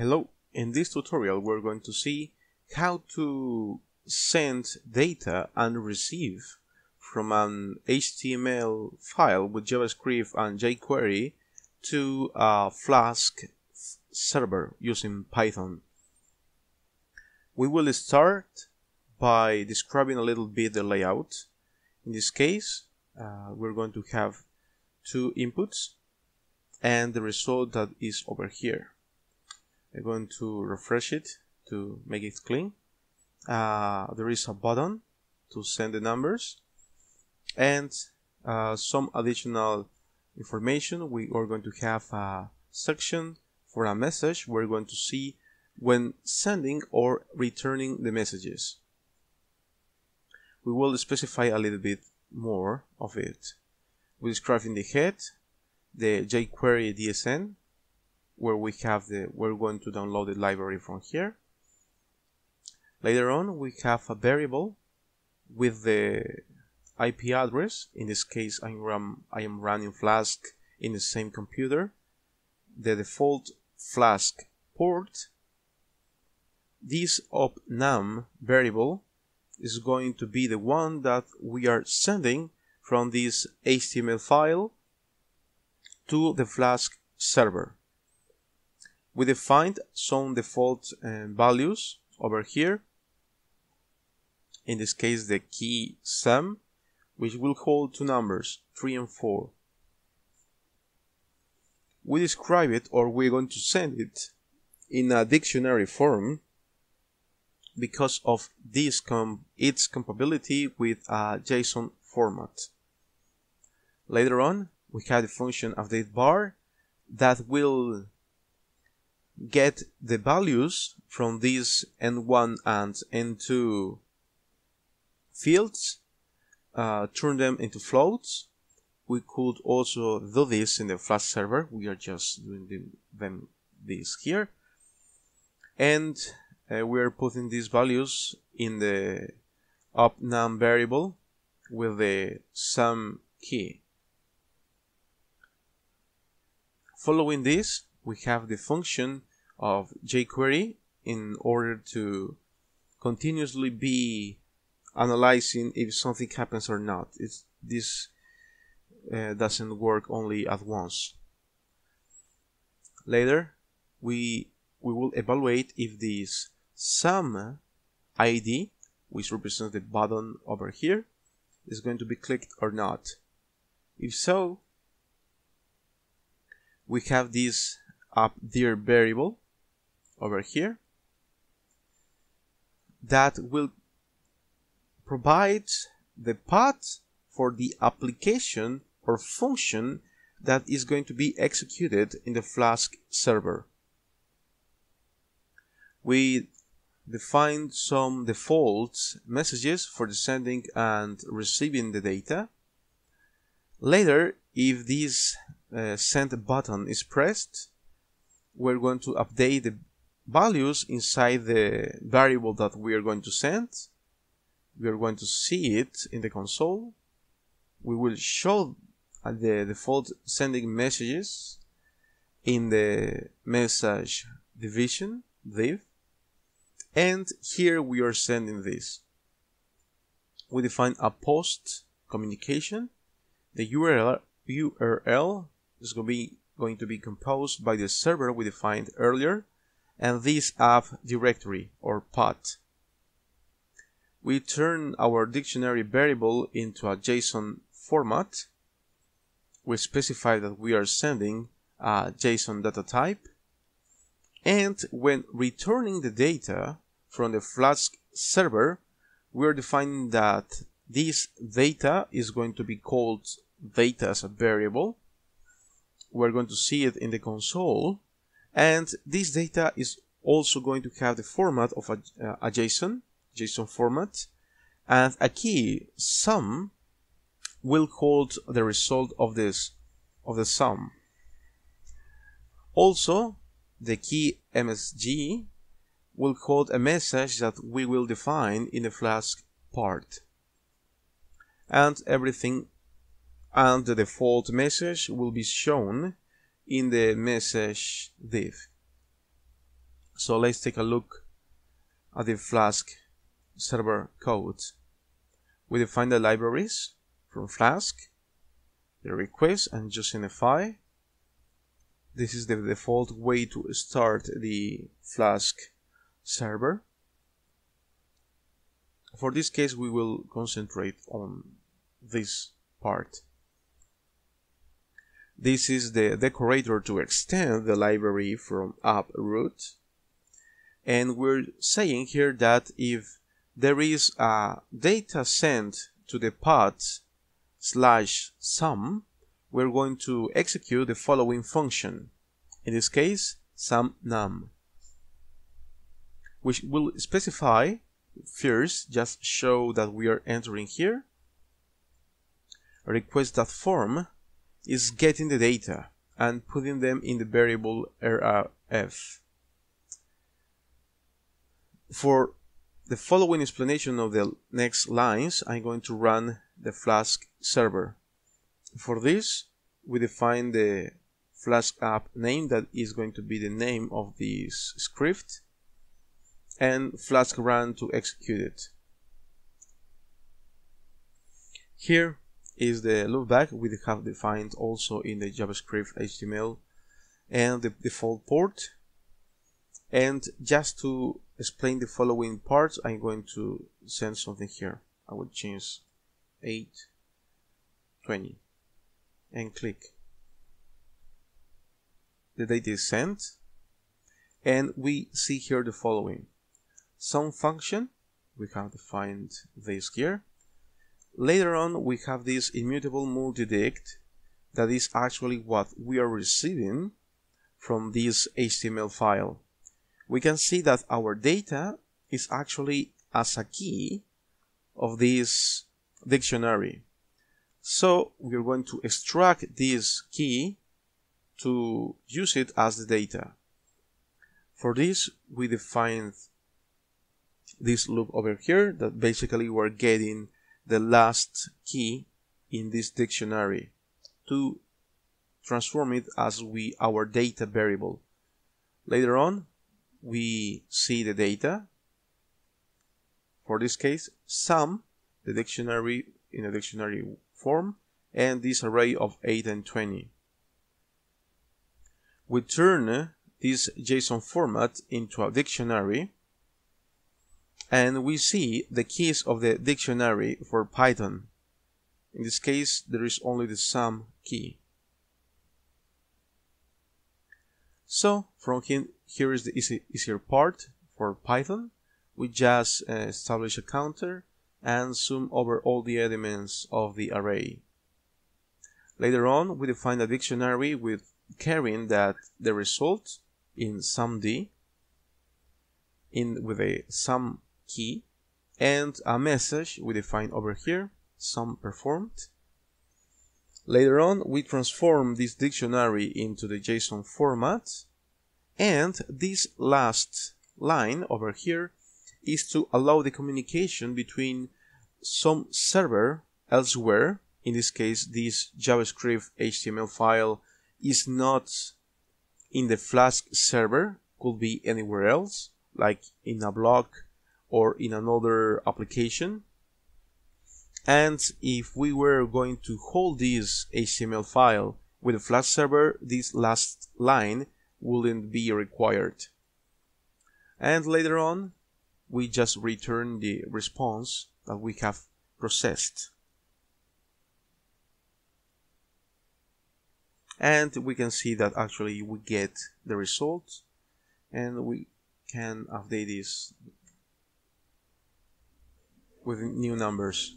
Hello, in this tutorial we're going to see how to send data and receive from an HTML file with JavaScript and jQuery to a Flask server using Python. We will start by describing a little bit the layout. In this case, uh, we're going to have two inputs and the result that is over here. I'm going to refresh it to make it clean. Uh, there is a button to send the numbers and uh, some additional information. We are going to have a section for a message. We're going to see when sending or returning the messages. We will specify a little bit more of it. We describe in the head the jQuery DSN where we have the we're going to download the library from here. Later on we have a variable with the IP address. In this case I am, I am running Flask in the same computer. The default Flask port this opnum variable is going to be the one that we are sending from this HTML file to the Flask server we defined some default uh, values over here in this case the key sum which will hold two numbers 3 and 4 we describe it or we're going to send it in a dictionary form because of this com its compatibility with a JSON format. Later on, we have the function update bar that will get the values from these n1 and n2 fields, uh, turn them into floats. We could also do this in the Flask server. We are just doing the, them this here. And uh, we are putting these values in the opnum variable with the sum key. Following this, we have the function of jQuery in order to continuously be analyzing if something happens or not. It's, this uh, doesn't work only at once. Later, we we will evaluate if this sum ID, which represents the button over here, is going to be clicked or not. If so, we have this up there variable over here that will provide the path for the application or function that is going to be executed in the Flask server. We define some default messages for the sending and receiving the data. Later, if this uh, send button is pressed, we're going to update the values inside the variable that we are going to send. We are going to see it in the console. We will show the default sending messages in the message division div and here we are sending this we define a post communication the URL URL is going to be going to be composed by the server we defined earlier and this app directory or path. We turn our dictionary variable into a JSON format. We specify that we are sending a JSON data type. And when returning the data from the Flask server, we're defining that this data is going to be called data as a variable. We're going to see it in the console and this data is also going to have the format of a, uh, a JSON, JSON format, and a key sum will hold the result of this of the sum. Also, the key MSG will hold a message that we will define in the Flask part. And everything and the default message will be shown in the message div. So let's take a look at the Flask server code. We define the libraries from Flask, the request and jsonify. This is the default way to start the Flask server. For this case, we will concentrate on this part. This is the decorator to extend the library from app route. And we're saying here that if there is a data sent to the path slash sum, we're going to execute the following function. In this case, sum num, which will specify first, just show that we are entering here, request that form is getting the data and putting them in the variable rf. For the following explanation of the next lines, I'm going to run the Flask server. For this, we define the Flask app name that is going to be the name of this script and Flask run to execute it. Here is the loopback we have defined also in the JavaScript HTML and the default port. And just to explain the following parts, I'm going to send something here. I will change 820 and click. The data is sent and we see here the following. Some function, we have defined this here, Later on, we have this immutable multidict that is actually what we are receiving from this HTML file. We can see that our data is actually as a key of this dictionary. So we're going to extract this key to use it as the data. For this, we define this loop over here that basically we're getting the last key in this dictionary to transform it as we our data variable. Later on, we see the data. For this case, sum, the dictionary in a dictionary form, and this array of 8 and 20. We turn this JSON format into a dictionary and we see the keys of the dictionary for Python. In this case, there is only the sum key. So, from here, here is the easy, easier part for Python. We just uh, establish a counter and sum over all the elements of the array. Later on, we define a dictionary with carrying that the result in sumd in with a sum key and a message we define over here, sum performed. Later on, we transform this dictionary into the JSON format, and this last line over here is to allow the communication between some server elsewhere. In this case, this JavaScript HTML file is not in the Flask server, could be anywhere else, like in a blog or in another application. And if we were going to hold this HTML file with a Flask server, this last line wouldn't be required. And later on, we just return the response that we have processed. And we can see that actually we get the result and we can update this with new numbers.